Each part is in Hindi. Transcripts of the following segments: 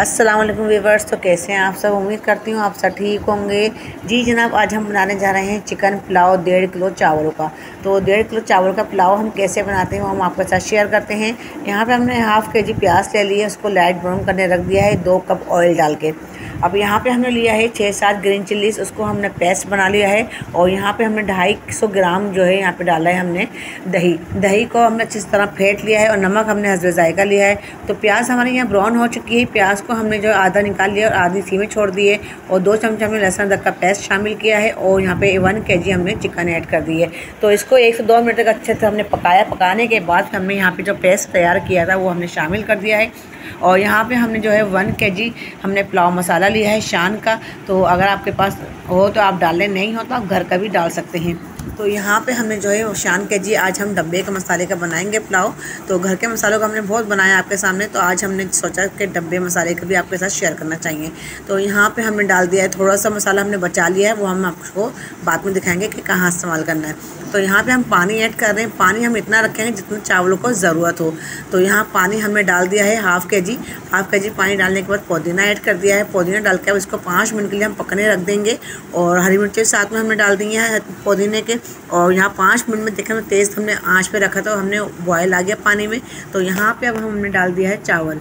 अस्सलाम वालेकुम वीवर्स तो कैसे हैं आप सब? उम्मीद करती हूँ आप सब ठीक होंगे। जी जनाब, आज हम बनाने जा रहे हैं चिकन पुलाव डेढ़ किलो चावलों का। तो डेढ़ किलो चावल का पुलाव हम कैसे बनाते हैं वो हम आपके साथ शेयर करते हैं। यहाँ पे हमने हाफ़ के जी प्याज ले लिया उसको लाइट ब्राउन करने रख दिया है, दो कप ऑयल डाल के। अब यहाँ पे हमने लिया है छः सात ग्रीन चिल्लीस उसको हमने पेस्ट बना लिया है और यहाँ पे हमने ढाई सौ ग्राम जो है यहाँ पे डाला है हमने दही। दही को हमने अच्छी तरह फेंट लिया है और नमक हमने हजर जायका लिया है। तो प्याज हमारे यहाँ ब्राउन हो चुकी है। प्याज को हमने जो आधा निकाल लिया और आधी सी में छोड़ दिए। और दो चमचा हमने लहसुन अदरक का पेस्ट शामिल किया है और यहाँ पे वन के जी हमने चिकन ऐड कर दी है तो इसको एक से दो मिनट तक अच्छे से हमने पकाया। पकाने के बाद हमने यहाँ पे जो पेस्ट तैयार किया था वो हमने शामिल कर दिया है। और यहाँ पे हमने जो है वन के जी हमने पुलाव मसाला लिया है शान का। तो अगर आपके पास हो तो आप डालें नहीं हो तो आप घर का भी डाल सकते हैं। तो यहाँ पे हमने जो है शान के जी आज हम डब्बे के मसाले का बनाएँगे पुलाव। तो घर के मसालों का हमने बहुत बनाया आपके सामने। तो आज हमने सोचा कि डब्बे मसाले का भी आपके साथ शेयर करना चाहिए। तो यहाँ पे हमने डाल दिया है थोड़ा सा मसाला हमने बचा लिया है। वो हम आपको बाद में दिखाएँगे कि कहाँ इस्तेमाल करना है। तो यहाँ पे हम पानी ऐड कर रहे हैं। पानी हम इतना रखेंगे जितना चावलों को ज़रूरत हो। तो यहाँ पानी हमने डाल दिया है हाफ़ के जी हाफ़ के जी पानी डालने के बाद पुदीना ऐड कर दिया है। पुदीना डाल के अब इसको पाँच मिनट के लिए हम पकने रख देंगे और हरी मिर्ची साथ में हमने डाल दी हैं पुदीने के। और यहाँ पाँच मिनट में देखें, तेज़ हमने आँच पर रखा था हमने बॉयल आ गया पानी में। तो यहाँ पर अब हमने डाल दिया है चावल।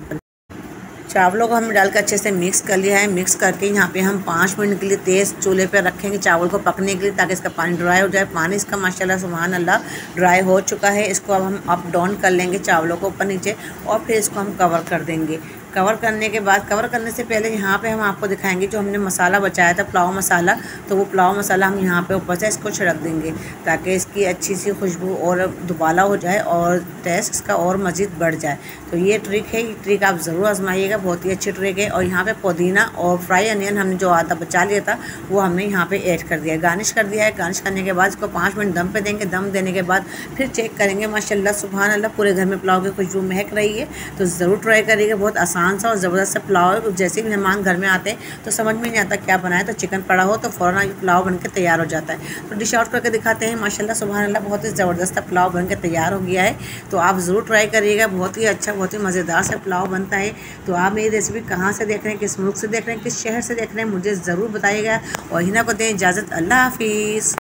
चावलों को हमने डाल के अच्छे से मिक्स कर लिया है। मिक्स करके यहाँ पे हम पाँच मिनट के लिए तेज़ चूल्हे पे रखेंगे चावल को पकने के लिए ताकि इसका पानी ड्राई हो जाए। पानी इसका माशाल्लाह सुबहान अल्लाह ड्राई हो चुका है। इसको अब हम अप डाउन कर लेंगे चावलों को ऊपर नीचे और फिर इसको हम कवर कर देंगे। कवर करने के बाद कवर करने से पहले यहाँ पे हम आपको दिखाएँगे जो हमने मसाला बचाया था, पुलाव मसाला। तो वो पुलाव मसाला हम यहाँ पे ऊपर से इसको छिड़क देंगे ताकि इसकी अच्छी सी खुशबू और दुबाला हो जाए और टेस्ट इसका और मज़ीद बढ़ जाए। तो ये ट्रिक है, ये ट्रिक आप ज़रूर आजमाइएगा, बहुत ही अच्छी ट्रिक है। और यहाँ पर पुदीना और फ्राई अनियन हमने जो आधा बचा लिया था, वो हमने यहाँ पर ऐड कर दिया गार्निश कर दिया है। गार्निश करने के बाद इसको पाँच मिनट दम पर देंगे। दम देने के बाद फिर चेक करेंगे माशा सुबहान अल्लाह, पूरे घर में पुलाव की खुशबू महक रही है। तो ज़रूर ट्राई करिएगा, बहुत आसान आसान सा और ज़बरदस्त सा पुलाव जैसे ही मेहमान घर में आते हैं तो समझ में नहीं आता क्या बनाए तो चिकन पड़ा हो तो फ़ौरन पुलाव बन के तैयार हो जाता है। तो डिश आउट करके दिखाते हैं। माशाल्लाह सुबह अल्लाह बहुत ही ज़बरदस्त पुलाव बन के तैयार हो गया है। तो आप ज़रूर ट्राई करिएगा। बहुत ही अच्छा बहुत ही मज़ेदार सा पुलाव बनता है। तो आप मेरी रेसिपी कहाँ से देख रहे हैं, किस मुल्क से देख रहे हैं, किस शहर से देख रहे हैं, मुझे ज़रूर बताइएगा। और हिना को दें इजाज़त। अल्लाह हाफिज़।